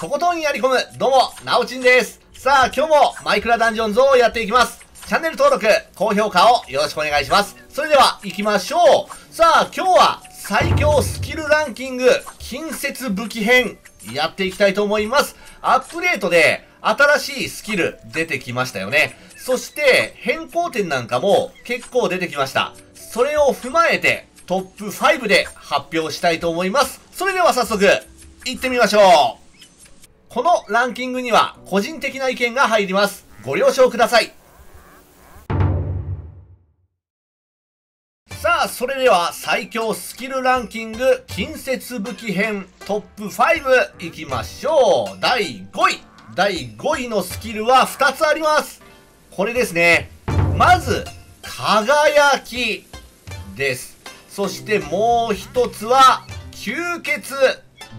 とことんやり込む、どうも、なおちんです。さあ、今日もマイクラダンジョンズをやっていきます。チャンネル登録、高評価をよろしくお願いします。それでは、行きましょう。さあ、今日は最強スキルランキング、近接武器編、やっていきたいと思います。アップデートで、新しいスキル出てきましたよね。そして、変更点なんかも結構出てきました。それを踏まえて、トップ5で発表したいと思います。それでは早速、行ってみましょう。このランキングには個人的な意見が入ります。ご了承ください。さあ、それでは最強スキルランキング近接武器編トップ5いきましょう。第5位。第5位のスキルは2つあります。これですね。まず、輝きです。そしてもう一つは、吸血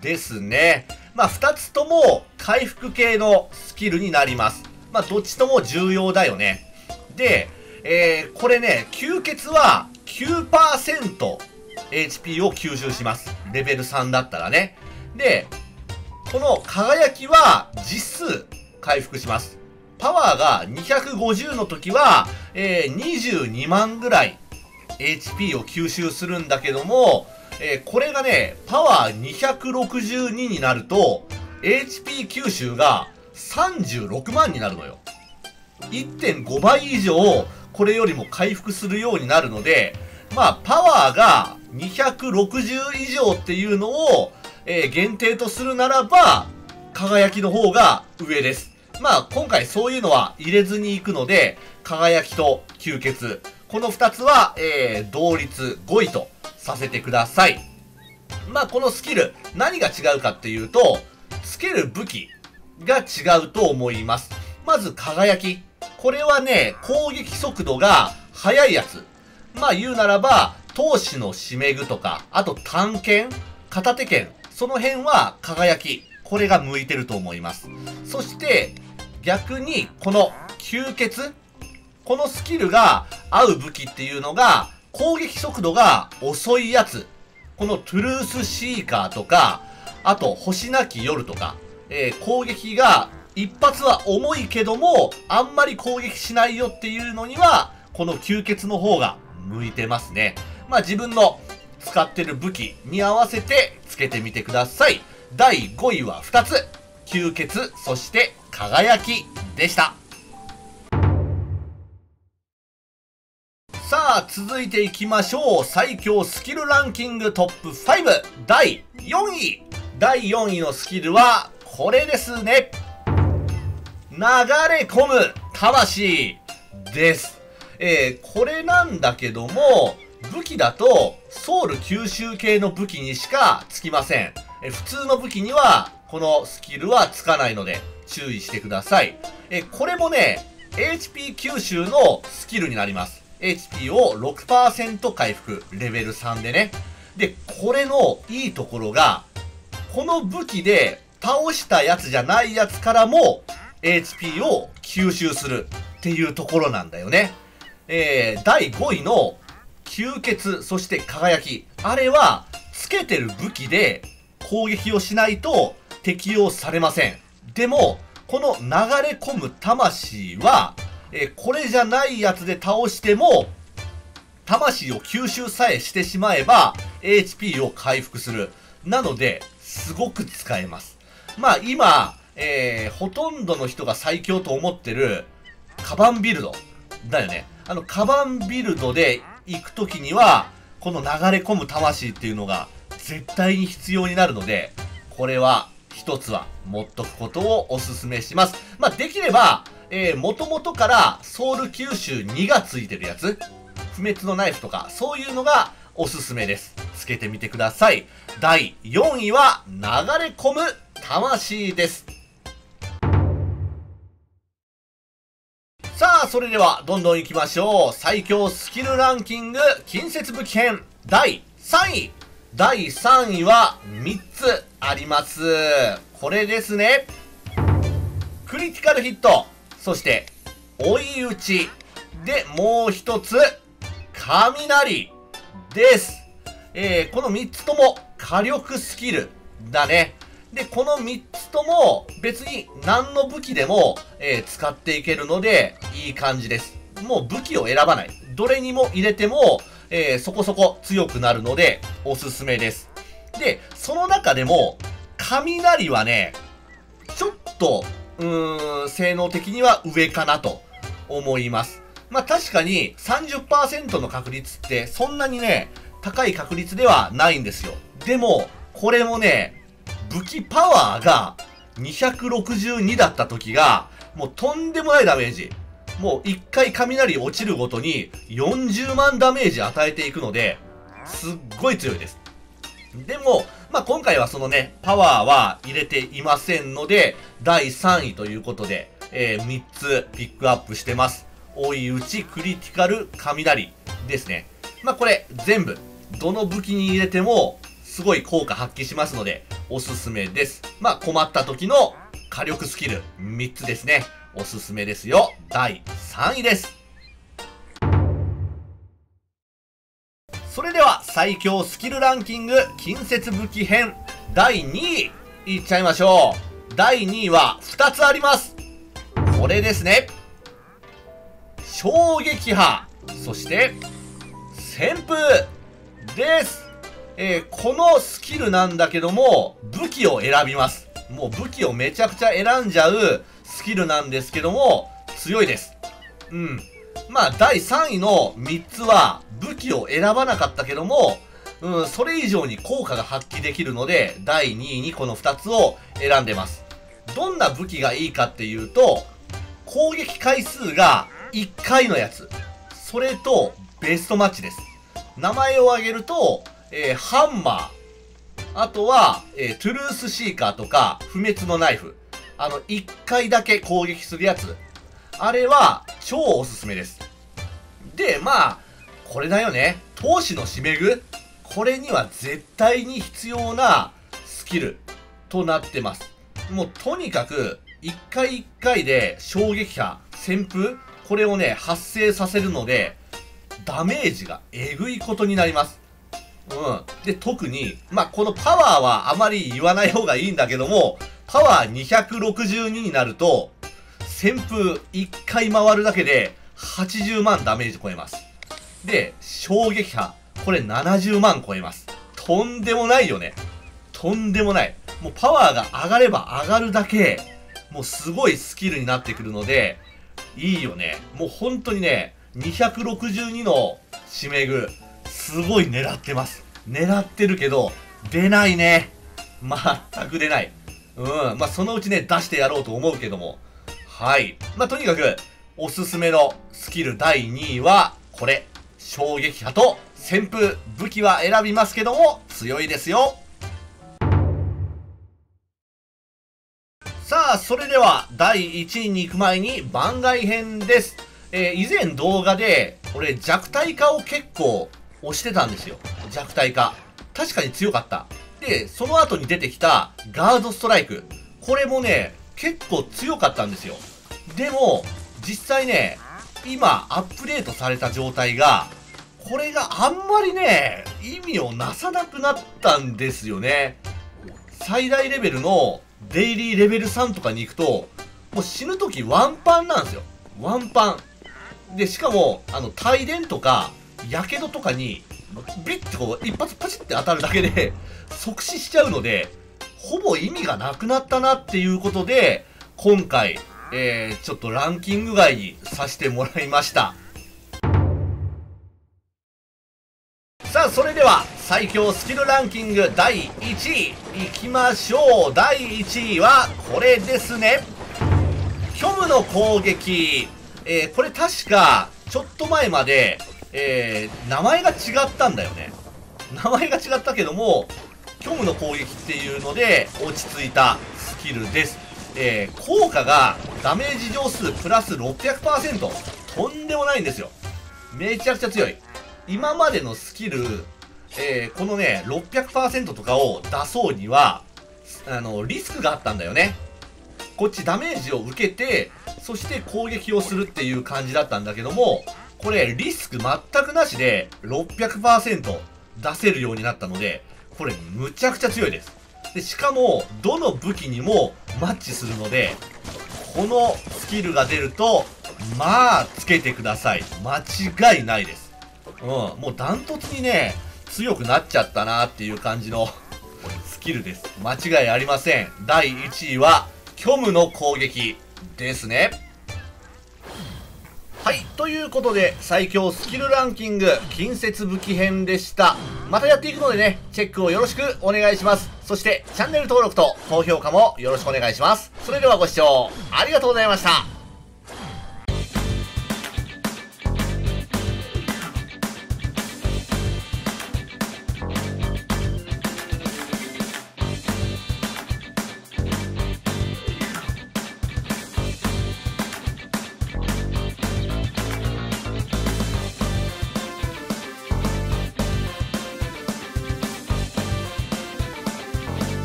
ですね。まあ、二つとも回復系のスキルになります。まあ、どっちとも重要だよね。で、えー、これね、吸血は 9%HP を吸収します。レベル3だったらね。で、この輝きは実数回復します。パワーが250の時は、えー、22万ぐらい HP を吸収するんだけども、えー、これがね、パワー262になると、HP 吸収が36万になるのよ。1.5倍以上、これよりも回復するようになるので、まあ、パワーが260以上っていうのを、えー、限定とするならば、輝きの方が上です。まあ、今回そういうのは入れずに行くので、輝きと吸血。この2つは、えー、同率5位とさせてください。まあ、このスキル、何が違うかっていうと、つける武器が違うと思います。まず、輝き。これはね、攻撃速度が速いやつ。まあ、言うならば、闘志の締め具とか、あと探検片手剣。その辺は輝き。これが向いてると思います。そして、逆に、この吸血このスキルが合う武器っていうのが、攻撃速度が遅いやつ。このトゥルースシーカーとか、あと星なき夜とか、えー、攻撃が一発は重いけども、あんまり攻撃しないよっていうのには、この吸血の方が向いてますね。まあ自分の使ってる武器に合わせてつけてみてください。第5位は2つ。吸血、そして輝きでした。さあ、続いていきましょう。最強スキルランキングトップ5。第4位。第4位のスキルは、これですね。流れ込む魂です。えー、これなんだけども、武器だと、ソウル吸収系の武器にしかつきません。え、普通の武器には、このスキルはつかないので、注意してください。え、これもね、HP 吸収のスキルになります。HP を6%回復。レベル3でね。で、これのいいところが、この武器で倒したやつじゃないやつからも HP を吸収するっていうところなんだよね。えー、第5位の吸血、そして輝き。あれは、つけてる武器で攻撃をしないと適用されません。でも、この流れ込む魂は、えー、これじゃないやつで倒しても、魂を吸収さえしてしまえば、HP を回復する。なので、すごく使えます。まあ今、えー、ほとんどの人が最強と思ってる、カバンビルド。だよね。あの、カバンビルドで行くときには、この流れ込む魂っていうのが絶対に必要になるので、これは一つは持っとくことをお勧めします。まあ、できれば、えー、元々からソウル吸収2がついてるやつ、不滅のナイフとか、そういうのがおすすめです。つけてみてください。第4位は、流れ込む魂です。さあ、それでは、どんどん行きましょう。最強スキルランキング、近接武器編、第3位。第3位は、3つあります。これですね。クリティカルヒット。そして、追い打ち。で、もう一つ、雷です。えー、この3つとも火力スキルだね。で、この3つとも別に何の武器でも、えー、使っていけるのでいい感じです。もう武器を選ばない。どれにも入れても、えー、そこそこ強くなるのでおすすめです。で、その中でも、雷はね、ちょっと、うーん、性能的には上かなと思います。まあ確かに30%の確率ってそんなにね、高い確率ではないんですよ。でも、これもね、武器パワーが262だった時が、もうとんでもないダメージ。もう一回雷落ちるごとに40万ダメージ与えていくので、すっごい強いです。でも、まあ、今回はそのね、パワーは入れていませんので、第3位ということで、えー、3つピックアップしてます。追い打ちクリティカル雷ですね。まあ、これ全部、どの武器に入れても、すごい効果発揮しますので、おすすめです。まあ、困った時の火力スキル3つですね。おすすめですよ。第3位です。最強スキルランキング近接武器編第2位いっちゃいましょう。第2位は2つあります。これですね。衝撃波、そして旋風です。えー、このスキルなんだけども、武器を選びます。もう武器をめちゃくちゃ選んじゃうスキルなんですけども、強いです。うん。まあ、第3位の3つは武器を選ばなかったけども、うん、それ以上に効果が発揮できるので、第2位にこの2つを選んでます。どんな武器がいいかっていうと、攻撃回数が1回のやつ。それと、ベストマッチです。名前を挙げると、えー、ハンマー。あとは、えー、トゥルースシーカーとか、不滅のナイフ。あの、一回だけ攻撃するやつ。あれは、超おすすめです。で、まあ、これだよね。闘志の締め具これには絶対に必要なスキルとなってます。もうとにかく、一回一回で衝撃波、旋風これをね、発生させるので、ダメージがえぐいことになります。うん。で、特に、まあ、このパワーはあまり言わない方がいいんだけども、パワー262になると、旋風1回回るだけで80万ダメージ超えます。で、衝撃波、これ70万超えます。とんでもないよね。とんでもない。もうパワーが上がれば上がるだけ、もうすごいスキルになってくるので、いいよね。もう本当にね、262の締め具、すごい狙ってます。狙ってるけど、出ないね。全く出ない。うん。まあ、そのうちね、出してやろうと思うけども。はい。まあ、とにかく、おすすめのスキル第2位は、これ。衝撃波と旋風。武器は選びますけども、強いですよ。さあ、それでは、第1位に行く前に番外編です。えー、以前動画で、俺弱体化を結構押してたんですよ。弱体化。確かに強かった。で、その後に出てきたガードストライク。これもね、結構強かったんですよ。でも、実際ね、今アップデートされた状態が、これがあんまりね、意味をなさなくなったんですよね。最大レベルのデイリーレベル3とかに行くと、もう死ぬ時ワンパンなんですよ。ワンパン。で、しかも、あの、帯電とか、やけどとかに、ビッてこう、一発パチって当たるだけで、即死しちゃうので、ほぼ意味がなくなったなっていうことで、今回、えー、ちょっとランキング外にさせてもらいました。さあ、それでは、最強スキルランキング第1位、いきましょう。第1位は、これですね。虚無の攻撃。えー、これ確か、ちょっと前まで、えー、名前が違ったんだよね。名前が違ったけども、虚無の攻撃っていうので落ち着いたスキルです。えー、効果がダメージ上数プラス600%。とんでもないんですよ。めちゃくちゃ強い。今までのスキル、えー、このね、600%とかを出そうには、あの、リスクがあったんだよね。こっちダメージを受けて、そして攻撃をするっていう感じだったんだけども、これリスク全くなしで600%出せるようになったので、これむちゃくちゃ強いです。で、しかも、どの武器にもマッチするので、このスキルが出ると、まあ、つけてください。間違いないです。うん、もうダントツにね、強くなっちゃったなっていう感じのスキルです。間違いありません。第1位は、虚無の攻撃ですね。はい。ということで、最強スキルランキング、近接武器編でした。またやっていくのでね、チェックをよろしくお願いします。そして、チャンネル登録と高評価もよろしくお願いします。それではご視聴ありがとうございました。